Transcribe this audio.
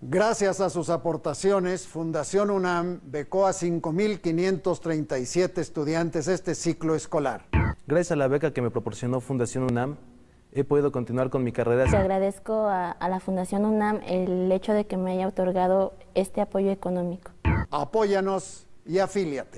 Gracias a sus aportaciones, Fundación UNAM becó a 5.537 estudiantes este ciclo escolar. Gracias a la beca que me proporcionó Fundación UNAM, he podido continuar con mi carrera. Le agradezco a, a, la Fundación UNAM el hecho de que me haya otorgado este apoyo económico. Apóyanos y afíliate.